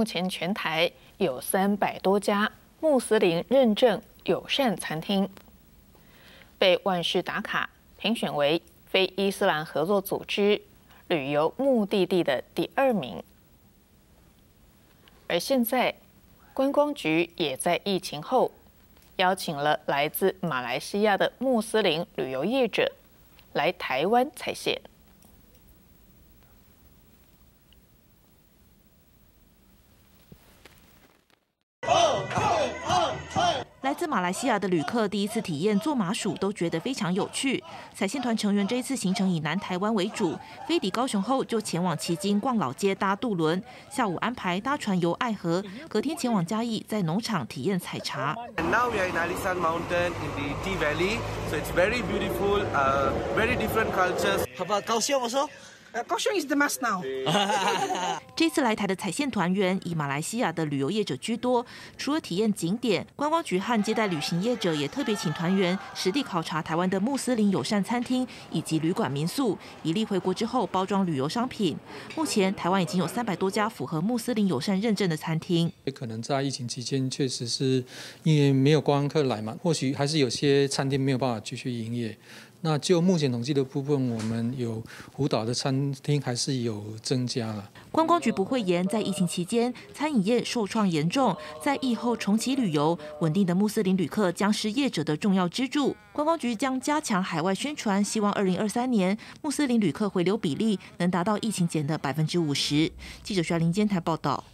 目前全台有三百多家穆斯林认证友善餐厅，被万事打卡评选为非伊斯兰合作组织旅游目的地的第二名。而现在，观光局也在疫情后邀请了来自马来西亚的穆斯林旅游业者来台湾采线。来自马来西亚的旅客第一次体验做麻薯，都觉得非常有趣。彩线团成员这一次行程以南台湾为主，飞抵高雄后就前往旗津逛老街搭渡轮，下午安排搭船游爱河，隔天前往嘉义在农场体验采茶。Now we are in Alisan Mountain in the Tea Valley, so it's very beautiful, uh, very different cultures. How about 高雄 also? Caution is the must now. 这次来台的彩线团员以马来西亚的旅游业者居多，除了体验景点，观光局和接待旅行业者也特别请团员实地考察台湾的穆斯林友善餐厅以及旅馆民宿，以利回国之后包装旅游商品。目前台湾已经有三百多家符合穆斯林友善认证的餐厅。也可能在疫情期间，确实是因为没有观光客来嘛，或许还是有些餐厅没有办法继续营业。那就目前统计的部分，我们有辅导的餐厅还是有增加了。观光局不会言，在疫情期间，餐饮业受创严重，在疫后重启旅游，稳定的穆斯林旅客将是业者的重要支柱。观光局将加强海外宣传，希望二零二三年穆斯林旅客回流比例能达到疫情前的百分之五十。记者徐林坚台报道。